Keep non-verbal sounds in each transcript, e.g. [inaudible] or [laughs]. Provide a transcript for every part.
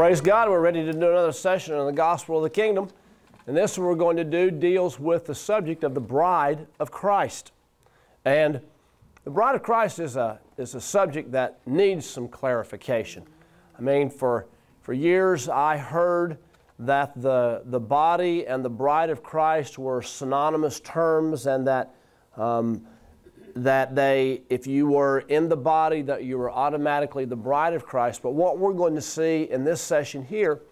Praise God, we're ready to do another session on the gospel of the kingdom. And this one we're going to do deals with the subject of the bride of Christ. And the bride of Christ is a, is a subject that needs some clarification. I mean, for, for years I heard that the, the body and the bride of Christ were synonymous terms and that um, that they, if you were in the body, that you were automatically the bride of Christ. But what we're going to see in this session here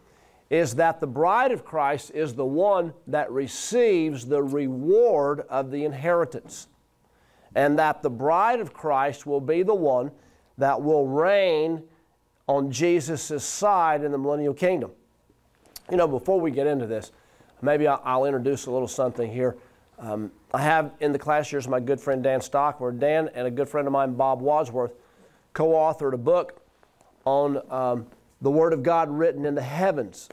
is that the bride of Christ is the one that receives the reward of the inheritance. And that the bride of Christ will be the one that will reign on Jesus' side in the millennial kingdom. You know, before we get into this, maybe I'll introduce a little something here. Um, I have in the class years my good friend Dan Stock, where Dan and a good friend of mine, Bob Wadsworth, co authored a book on um, the Word of God written in the heavens.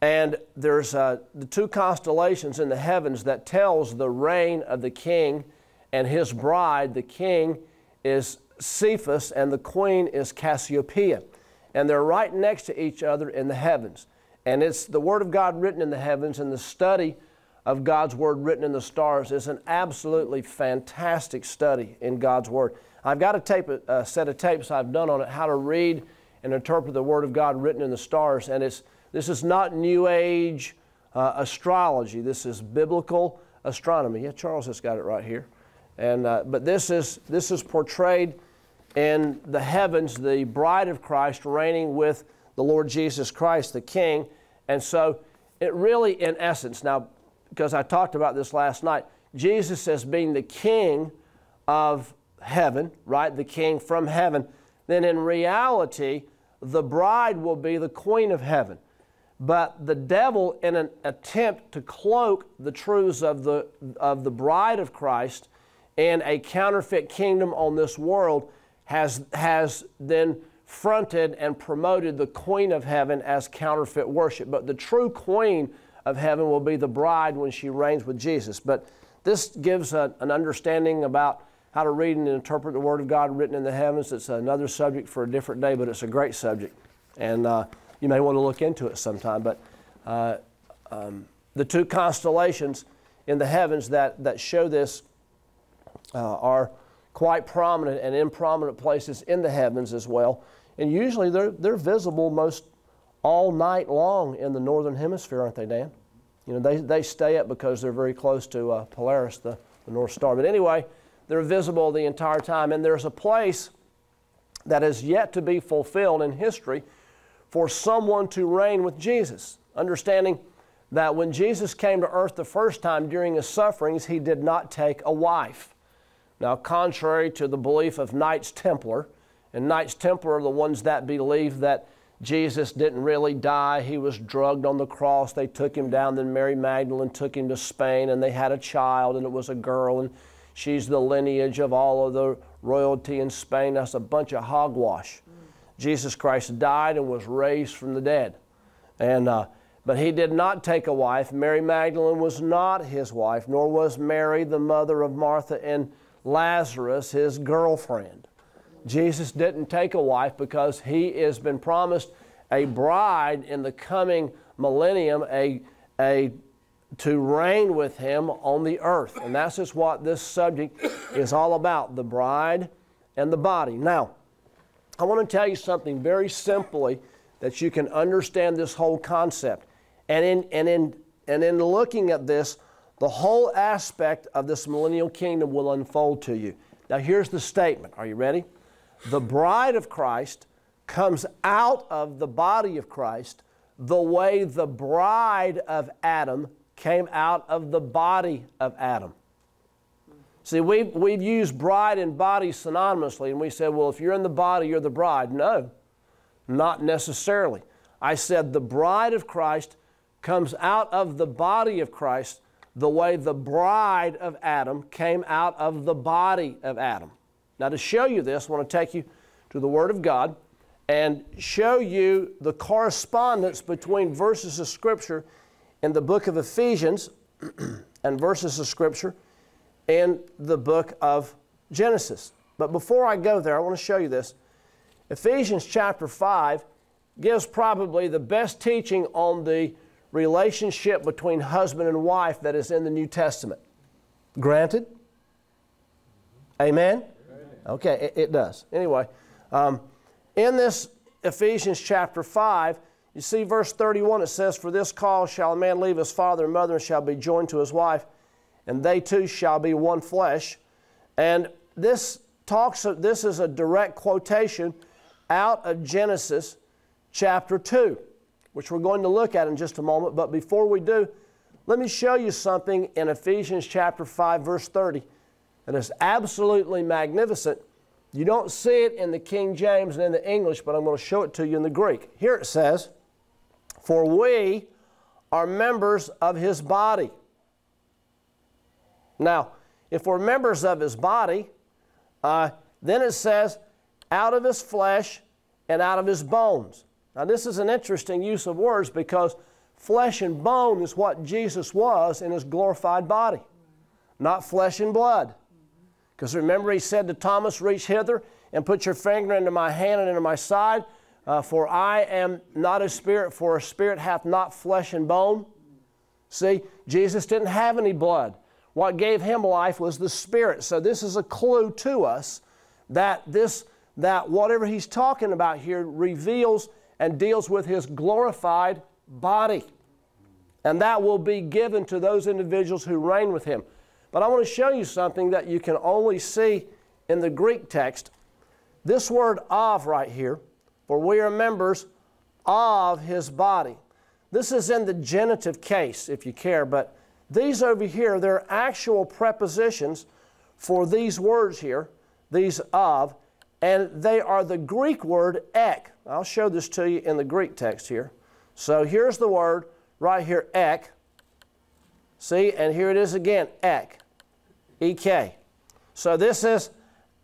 And there's uh, the two constellations in the heavens that tells the reign of the king and his bride. The king is Cepheus and the queen is Cassiopeia. And they're right next to each other in the heavens. And it's the Word of God written in the heavens and the study of God's Word written in the stars is an absolutely fantastic study in God's Word. I've got a, tape, a set of tapes I've done on it, how to read and interpret the Word of God written in the stars. And it's, this is not New Age uh, astrology, this is biblical astronomy. Yeah, Charles has got it right here. And, uh, but this is, this is portrayed in the heavens, the bride of Christ reigning with the Lord Jesus Christ, the King. And so it really, in essence, now because I talked about this last night. Jesus as being the king of heaven, right? The king from heaven. Then in reality, the bride will be the queen of heaven. But the devil, in an attempt to cloak the truths of the, of the bride of Christ and a counterfeit kingdom on this world, has, has then fronted and promoted the queen of heaven as counterfeit worship. But the true queen of heaven will be the bride when she reigns with Jesus. But this gives a, an understanding about how to read and interpret the Word of God written in the heavens. It's another subject for a different day, but it's a great subject. And uh, you may want to look into it sometime. But uh, um, the two constellations in the heavens that, that show this uh, are quite prominent and in prominent places in the heavens as well. And usually they're, they're visible most all night long in the northern hemisphere, aren't they, Dan? You know, they, they stay up because they're very close to uh, Polaris, the, the North Star. But anyway, they're visible the entire time. And there's a place that is yet to be fulfilled in history for someone to reign with Jesus. Understanding that when Jesus came to earth the first time during his sufferings, he did not take a wife. Now, contrary to the belief of Knights Templar, and Knights Templar are the ones that believe that Jesus didn't really die. He was drugged on the cross. They took him down. Then Mary Magdalene took him to Spain, and they had a child, and it was a girl, and she's the lineage of all of the royalty in Spain. That's a bunch of hogwash. Mm. Jesus Christ died and was raised from the dead. And, uh, but he did not take a wife. Mary Magdalene was not his wife, nor was Mary, the mother of Martha and Lazarus, his girlfriend. Jesus didn't take a wife because he has been promised a bride in the coming millennium, a, a, to reign with him on the earth. And that's just what this subject is all about the bride and the body. Now, I want to tell you something very simply that you can understand this whole concept. And in, and in, and in looking at this, the whole aspect of this millennial kingdom will unfold to you. Now, here's the statement. Are you ready? The bride of Christ comes out of the body of Christ the way the bride of Adam came out of the body of Adam. See, we've, we've used bride and body synonymously, and we said, well, if you're in the body, you're the bride. No, not necessarily. I said the bride of Christ comes out of the body of Christ the way the bride of Adam came out of the body of Adam. Now, to show you this, I want to take you to the Word of God and show you the correspondence between verses of Scripture in the book of Ephesians [clears throat] and verses of Scripture in the book of Genesis. But before I go there, I want to show you this. Ephesians chapter 5 gives probably the best teaching on the relationship between husband and wife that is in the New Testament. Granted? Amen? Okay, it, it does. Anyway, um, in this Ephesians chapter 5, you see verse 31, it says, For this cause shall a man leave his father and mother and shall be joined to his wife, and they two shall be one flesh. And this talks, this is a direct quotation out of Genesis chapter 2, which we're going to look at in just a moment. But before we do, let me show you something in Ephesians chapter 5, verse 30, that is absolutely magnificent. You don't see it in the King James and in the English, but I'm going to show it to you in the Greek. Here it says, For we are members of his body. Now, if we're members of his body, uh, then it says, out of his flesh and out of his bones. Now, this is an interesting use of words because flesh and bone is what Jesus was in his glorified body, not flesh and blood. Because remember, he said to Thomas, Reach hither and put your finger into my hand and into my side, uh, for I am not a spirit, for a spirit hath not flesh and bone. See, Jesus didn't have any blood. What gave him life was the Spirit. So this is a clue to us that this that whatever he's talking about here reveals and deals with his glorified body. And that will be given to those individuals who reign with him. But I want to show you something that you can only see in the Greek text. This word of right here, for we are members of his body. This is in the genitive case, if you care, but these over here, they're actual prepositions for these words here, these of, and they are the Greek word ek. I'll show this to you in the Greek text here. So here's the word right here, ek. See, and here it is again, ek, ek. So this is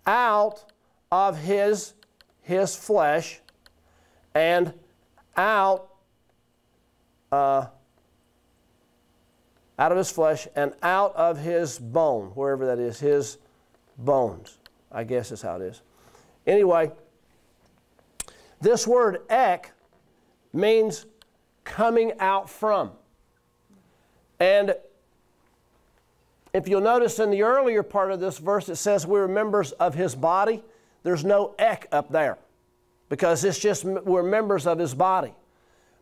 out of his, his flesh and out uh, out of his flesh and out of his bone, wherever that is, his bones. I guess is how it is. Anyway, this word ek means coming out from. And if you'll notice in the earlier part of this verse, it says we're members of his body. There's no ek up there because it's just we're members of his body.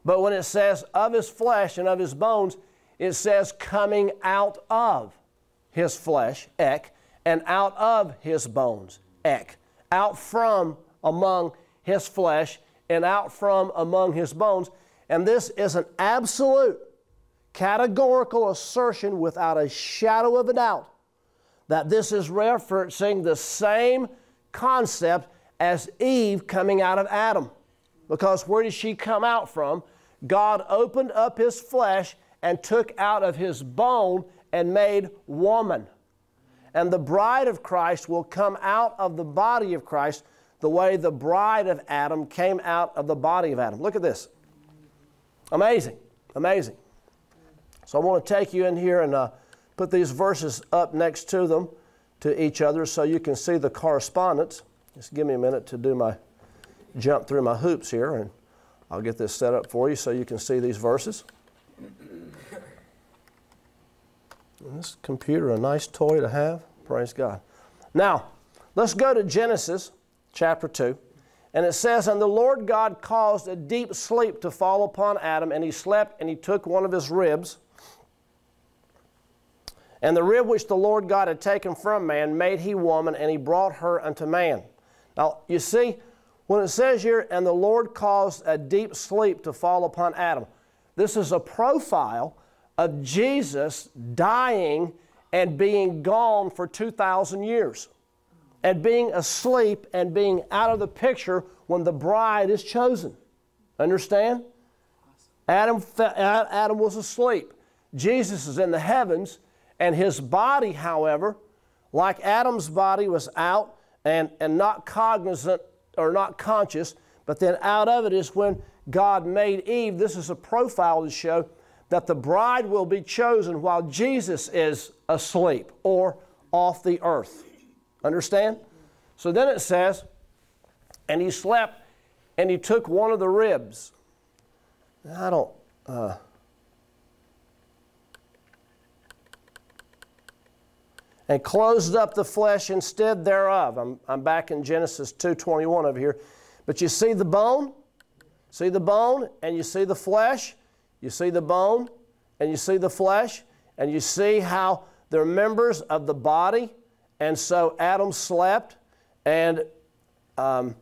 But when it says of his flesh and of his bones, it says coming out of his flesh, ek, and out of his bones, ek. Out from among his flesh and out from among his bones. And this is an absolute, categorical assertion without a shadow of a doubt that this is referencing the same concept as Eve coming out of Adam. Because where did she come out from? God opened up his flesh and took out of his bone and made woman. And the bride of Christ will come out of the body of Christ the way the bride of Adam came out of the body of Adam. Look at this. Amazing. Amazing. So I want to take you in here and uh, put these verses up next to them, to each other, so you can see the correspondence. Just give me a minute to do my jump through my hoops here, and I'll get this set up for you so you can see these verses. This computer, a nice toy to have. Praise God. Now, let's go to Genesis chapter 2. And it says, And the Lord God caused a deep sleep to fall upon Adam, and he slept, and he took one of his ribs. And the rib which the Lord God had taken from man made he woman, and he brought her unto man. Now, you see, when it says here, and the Lord caused a deep sleep to fall upon Adam, this is a profile of Jesus dying and being gone for 2,000 years and being asleep and being out of the picture when the bride is chosen. Understand? Adam, Adam was asleep. Jesus is in the heavens, and his body, however, like Adam's body was out and, and not cognizant or not conscious, but then out of it is when God made Eve. This is a profile to show that the bride will be chosen while Jesus is asleep or off the earth. Understand? So then it says, and he slept, and he took one of the ribs. I don't. Uh, and closed up the flesh instead thereof. I'm, I'm back in Genesis 2.21 over here. But you see the bone? See the bone and you see the flesh? You see the bone and you see the flesh? And you see how they're members of the body? And so Adam slept and um,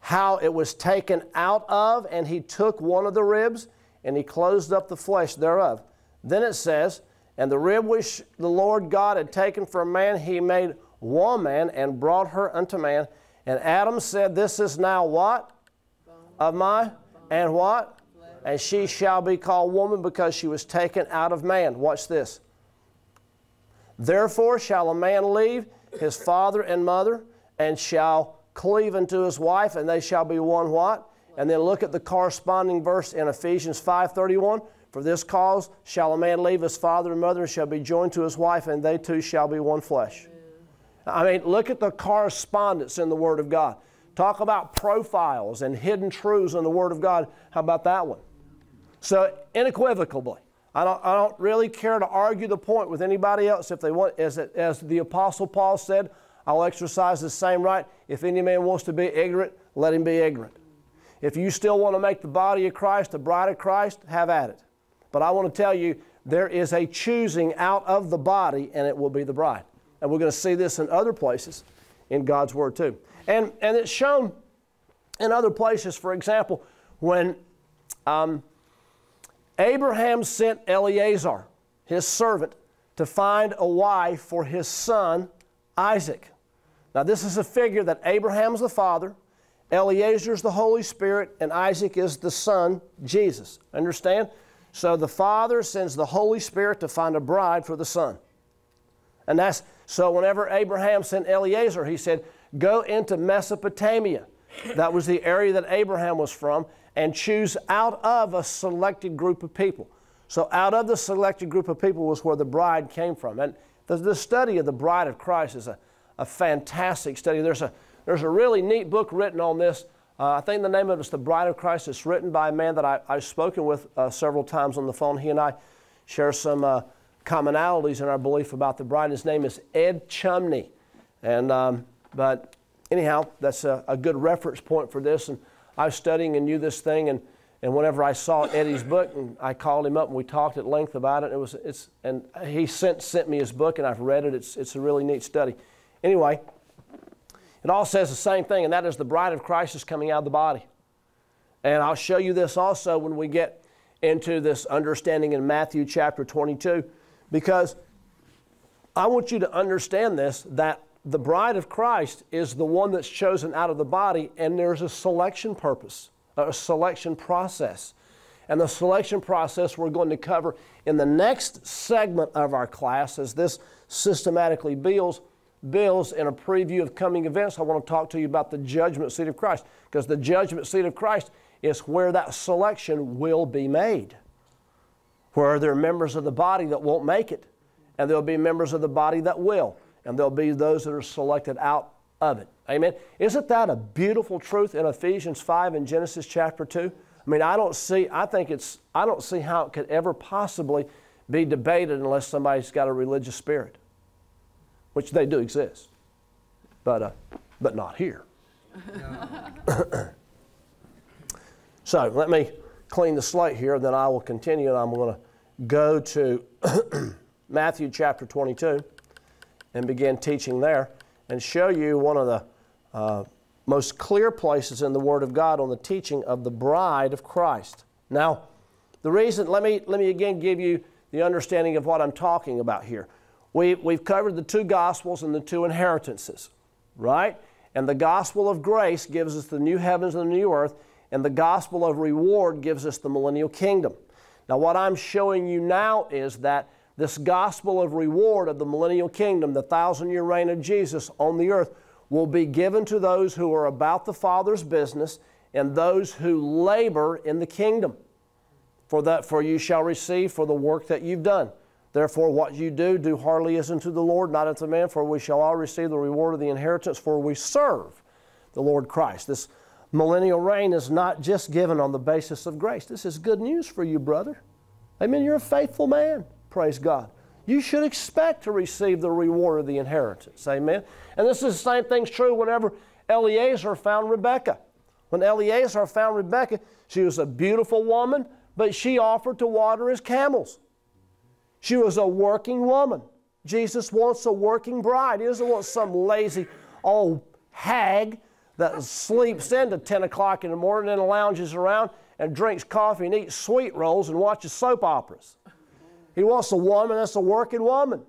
how it was taken out of, and he took one of the ribs and he closed up the flesh thereof. Then it says, And the rib which the Lord God had taken from man, he made woman and brought her unto man. And Adam said, This is now what? Of my? And what? And she shall be called woman because she was taken out of man. Watch this. Therefore shall a man leave his father and mother and shall cleave unto his wife, and they shall be one what? And then look at the corresponding verse in Ephesians 5:31. For this cause shall a man leave his father and mother and shall be joined to his wife, and they two shall be one flesh. I mean, look at the correspondence in the Word of God. Talk about profiles and hidden truths in the Word of God. How about that one? So, unequivocally, I don't, I don't really care to argue the point with anybody else if they want, as, as the Apostle Paul said, I'll exercise the same right. If any man wants to be ignorant, let him be ignorant. If you still want to make the body of Christ the bride of Christ, have at it. But I want to tell you, there is a choosing out of the body, and it will be the bride. And we're going to see this in other places in God's Word too. And, and it's shown in other places. For example, when um, Abraham sent Eliezer, his servant, to find a wife for his son Isaac. Now, this is a figure that Abraham is the father, Eliezer is the Holy Spirit, and Isaac is the son, Jesus. Understand? So the father sends the Holy Spirit to find a bride for the son. And that's so whenever Abraham sent Eliezer, he said, Go into Mesopotamia. That was the area that Abraham was from, and choose out of a selected group of people. So, out of the selected group of people was where the bride came from. And the, the study of the bride of Christ is a a fantastic study. There's a, there's a really neat book written on this. Uh, I think the name of it is The Bride of Christ. It's written by a man that I, I've spoken with uh, several times on the phone. He and I share some uh, commonalities in our belief about the bride. His name is Ed Chumney. And, um, but anyhow, that's a, a, good reference point for this. And I was studying and knew this thing. And, and whenever I saw Eddie's book, and I called him up and we talked at length about it. It was, it's, and he sent, sent me his book, and I've read it. It's, it's a really neat study. Anyway, it all says the same thing, and that is the bride of Christ is coming out of the body. And I'll show you this also when we get into this understanding in Matthew chapter 22, because I want you to understand this that the bride of Christ is the one that's chosen out of the body, and there's a selection purpose, a selection process. And the selection process we're going to cover in the next segment of our class as this systematically builds bills and a preview of coming events, I want to talk to you about the judgment seat of Christ because the judgment seat of Christ is where that selection will be made. Where there are members of the body that won't make it, and there'll be members of the body that will, and there'll be those that are selected out of it. Amen. Isn't that a beautiful truth in Ephesians 5 and Genesis chapter 2? I mean, I don't see, I think it's, I don't see how it could ever possibly be debated unless somebody's got a religious spirit which they do exist, but, uh, but not here. [laughs] so let me clean the slate here, and then I will continue, and I'm going to go to [clears throat] Matthew chapter 22 and begin teaching there and show you one of the uh, most clear places in the Word of God on the teaching of the bride of Christ. Now, the reason, let me, let me again give you the understanding of what I'm talking about here. We, we've covered the two gospels and the two inheritances, right? And the gospel of grace gives us the new heavens and the new earth, and the gospel of reward gives us the millennial kingdom. Now, what I'm showing you now is that this gospel of reward of the millennial kingdom, the thousand year reign of Jesus on the earth, will be given to those who are about the Father's business and those who labor in the kingdom. For that, for you shall receive for the work that you've done. Therefore, what you do, do heartily as unto the Lord, not unto man, for we shall all receive the reward of the inheritance, for we serve the Lord Christ. This Millennial reign is not just given on the basis of grace. This is good news for you, brother. Amen. You're a faithful man. Praise God. You should expect to receive the reward of the inheritance. Amen. And this is the same thing's true whenever Eliezer found Rebekah. When Eliezer found Rebekah, she was a beautiful woman, but she offered to water his camels. She was a working woman. Jesus wants a working bride. He doesn't want some lazy old hag that sleeps in to 10 o'clock in the morning and lounges around and drinks coffee and eats sweet rolls and watches soap operas. He wants a woman that's a working woman.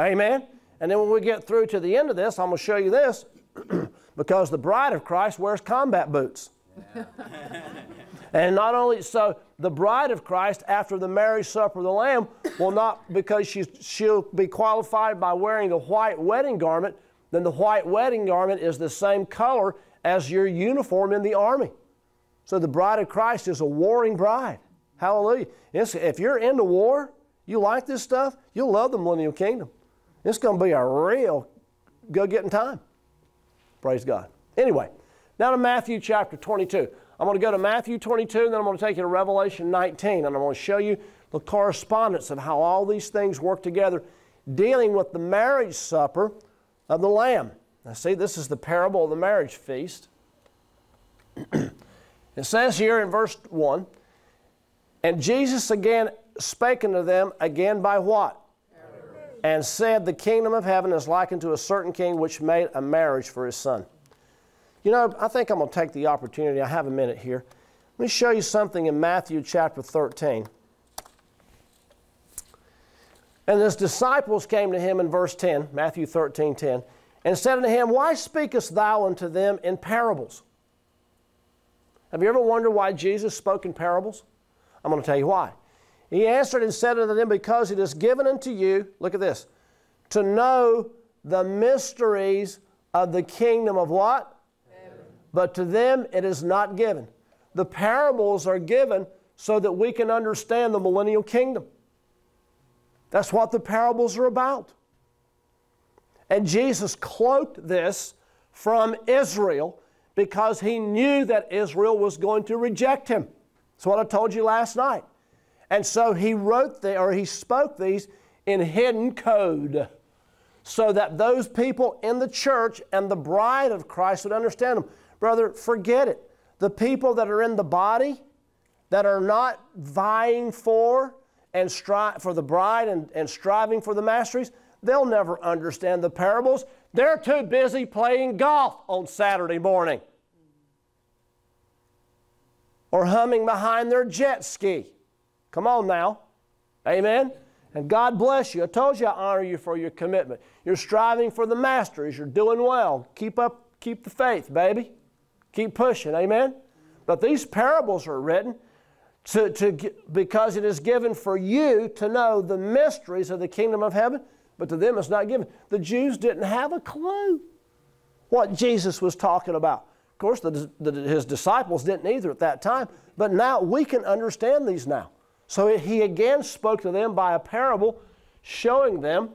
Amen? And then when we get through to the end of this, I'm going to show you this [clears throat] because the bride of Christ wears combat boots. [laughs] and not only so, the bride of Christ after the marriage supper of the Lamb will not, because she, she'll be qualified by wearing the white wedding garment, then the white wedding garment is the same color as your uniform in the army. So the bride of Christ is a warring bride. Hallelujah. It's, if you're into war, you like this stuff, you'll love the millennial kingdom. It's going to be a real go getting time. Praise God. Anyway, now to Matthew chapter 22. I'm going to go to Matthew 22 and then I'm going to take you to Revelation 19 and I'm going to show you the correspondence of how all these things work together dealing with the marriage supper of the Lamb. Now, see, this is the parable of the marriage feast. [clears throat] it says here in verse 1 And Jesus again spake unto them again by what? And said, The kingdom of heaven is likened to a certain king which made a marriage for his son. You know, I think I'm going to take the opportunity. I have a minute here. Let me show you something in Matthew chapter 13. And his disciples came to him in verse 10, Matthew 13, 10, and said unto him, Why speakest thou unto them in parables? Have you ever wondered why Jesus spoke in parables? I'm going to tell you why. He answered and said unto them, Because it is given unto you, look at this, to know the mysteries of the kingdom of what? But to them it is not given. The parables are given so that we can understand the millennial kingdom. That's what the parables are about. And Jesus cloaked this from Israel because he knew that Israel was going to reject him. That's what I told you last night. And so he wrote the, or he spoke these in hidden code so that those people in the church and the bride of Christ would understand them. Brother, forget it. The people that are in the body that are not vying for and strive for the bride and, and striving for the masteries, they'll never understand the parables. They're too busy playing golf on Saturday morning or humming behind their jet ski. Come on now. Amen. And God bless you. I told you I honor you for your commitment. You're striving for the masteries. You're doing well. Keep up, keep the faith, baby. Keep pushing. Amen. But these parables are written to, to, because it is given for you to know the mysteries of the kingdom of heaven, but to them it's not given. The Jews didn't have a clue what Jesus was talking about. Of course, the, the, his disciples didn't either at that time, but now we can understand these now. So he again spoke to them by a parable, showing them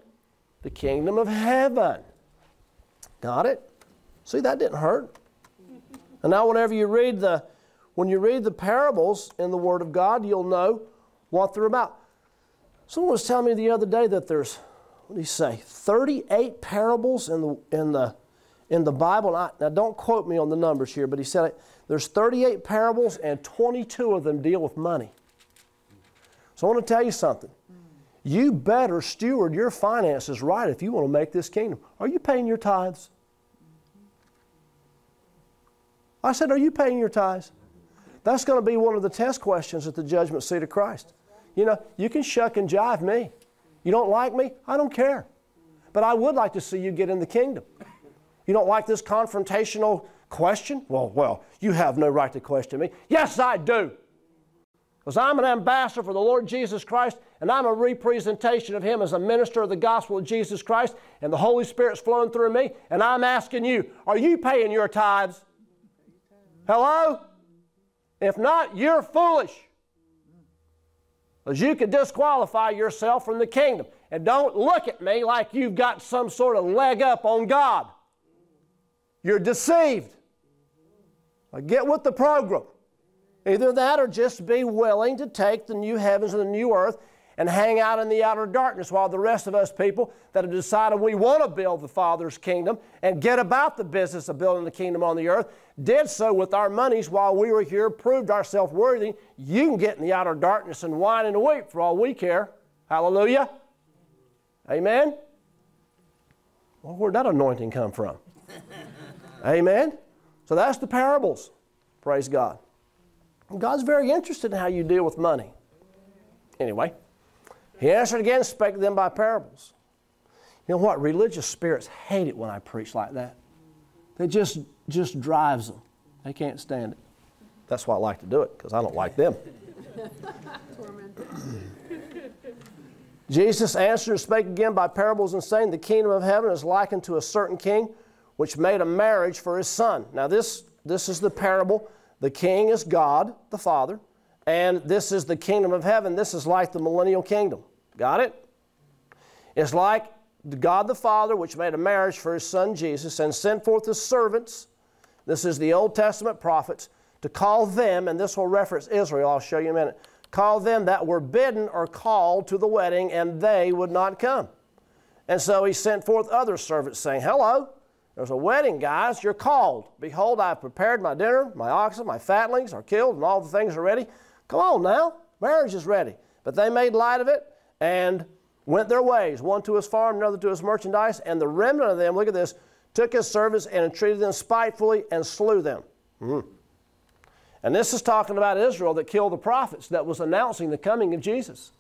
the kingdom of heaven. Got it? See, that didn't hurt. And now, whenever you read the, when you read the parables in the Word of God, you'll know what they're about. Someone was telling me the other day that there's, what do you say, 38 parables in the, in the, in the Bible. Now, don't quote me on the numbers here, but he said there's 38 parables and 22 of them deal with money. So I want to tell you something. You better steward your finances right if you want to make this kingdom. Are you paying your tithes? I said, Are you paying your tithes? That's going to be one of the test questions at the judgment seat of Christ. You know, you can shuck and jive me. You don't like me? I don't care. But I would like to see you get in the kingdom. You don't like this confrontational question? Well, well, you have no right to question me. Yes, I do. Because I'm an ambassador for the Lord Jesus Christ, and I'm a representation of Him as a minister of the gospel of Jesus Christ, and the Holy Spirit's flowing through me, and I'm asking you, are you paying your tithes? Hello? If not, you're foolish. Because you could disqualify yourself from the kingdom. And don't look at me like you've got some sort of leg up on God. You're deceived. Get with the program. Either that or just be willing to take the new heavens and the new earth and hang out in the outer darkness while the rest of us people that have decided we want to build the Father's kingdom and get about the business of building the kingdom on the earth did so with our monies while we were here, proved ourselves worthy. You can get in the outer darkness and whine and weep for all we care. Hallelujah. Amen. Well, where'd that anointing come from? [laughs] Amen. So that's the parables. Praise God. God's very interested in how you deal with money. Anyway, he answered again, spake to them by parables. You know what? Religious spirits hate it when I preach like that. It just, just drives them. They can't stand it. That's why I like to do it, because I don't like them. [laughs] Jesus answered and spake again by parables and saying, The kingdom of heaven is likened to a certain king which made a marriage for his son. Now, this, this is the parable. The king is God, the Father, and this is the kingdom of heaven. This is like the millennial kingdom. Got it? It's like God the Father, which made a marriage for his son Jesus and sent forth his servants. This is the Old Testament prophets to call them, and this will reference Israel. I'll show you in a minute. Call them that were bidden or called to the wedding, and they would not come. And so he sent forth other servants, saying, Hello, there's a wedding, guys. You're called. Behold, I've prepared my dinner. My oxen, my fatlings are killed, and all the things are ready. Come on now. Marriage is ready. But they made light of it and went their ways, one to his farm, another to his merchandise. And the remnant of them, look at this, took his servants and entreated them spitefully and slew them. Mm. And this is talking about Israel that killed the prophets that was announcing the coming of Jesus.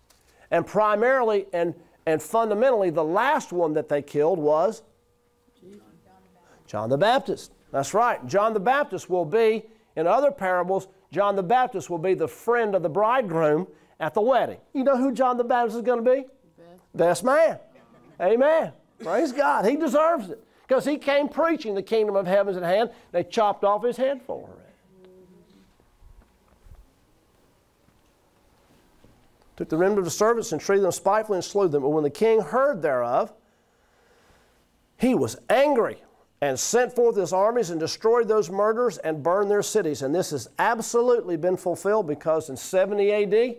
And primarily and, and fundamentally, the last one that they killed was John the Baptist. That's right. John the Baptist will be, in other parables, John the Baptist will be the friend of the bridegroom at the wedding. You know who John the Baptist is going to be? Best, Best man. Amen. Praise God. He deserves it. Because he came preaching the kingdom of heaven's at hand. They chopped off his head for it. Took the remnant of the servants and treated them spitefully and slew them. But when the king heard thereof, he was angry and sent forth his armies and destroyed those murderers and burned their cities. And this has absolutely been fulfilled because in 70 AD,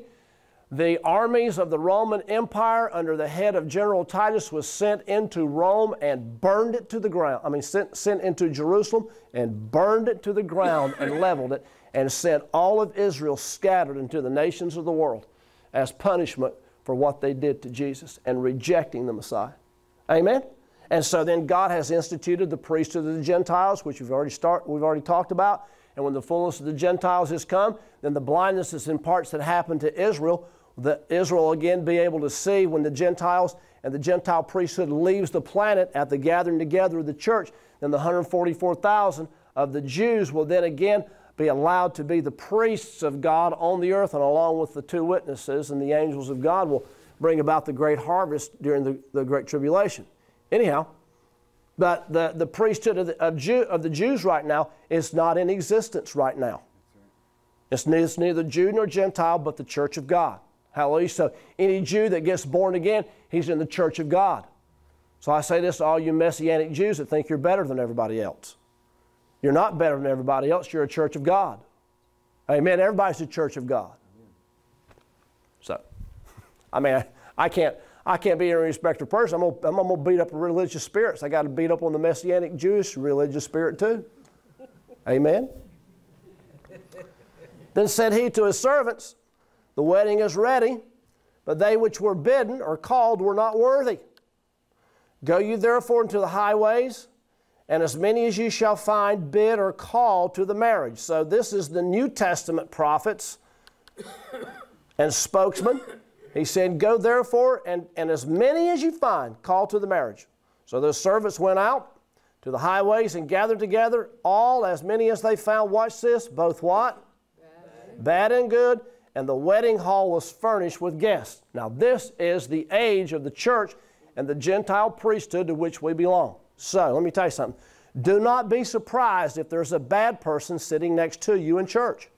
the armies of the Roman Empire under the head of General Titus was sent into Rome and burned it to the ground. I mean, sent, sent into Jerusalem and burned it to the ground and [laughs] leveled it and sent all of Israel scattered into the nations of the world as punishment for what they did to Jesus and rejecting the Messiah. Amen? And so then God has instituted the priesthood of the Gentiles, which we've already, start, we've already talked about. And when the fullness of the Gentiles has come, then the blindness is in parts that happened to Israel that Israel again be able to see when the Gentiles and the Gentile priesthood leaves the planet at the gathering together of the church, then the 144,000 of the Jews will then again be allowed to be the priests of God on the earth, and along with the two witnesses and the angels of God will bring about the great harvest during the, the Great Tribulation. Anyhow, but the, the priesthood of the, of, Jew, of the Jews right now is not in existence right now. It's neither Jew nor Gentile, but the church of God. Hallelujah. So any Jew that gets born again, he's in the church of God. So I say this to all you Messianic Jews that think you're better than everybody else. You're not better than everybody else. You're a church of God. Amen. Everybody's a church of God. So, I mean, I, I can't. I can't be any respecter person. I'm gonna, I'm gonna beat up religious spirits. I got to beat up on the Messianic Jewish religious spirit too. Amen. then said he to his servants, the wedding is ready, but they which were bidden or called were not worthy. Go you therefore into the highways, and as many as you shall find bid or call to the marriage. So this is the New Testament prophets and spokesman. He said, Go therefore, and, and as many as you find, call to the marriage. So the servants went out to the highways and gathered together all as many as they found. Watch this, both what? Bad, Bad and good and the wedding hall was furnished with guests. Now, this is the age of the church and the Gentile priesthood to which we belong. So, let me tell you something. Do not be surprised if there's a bad person sitting next to you in church.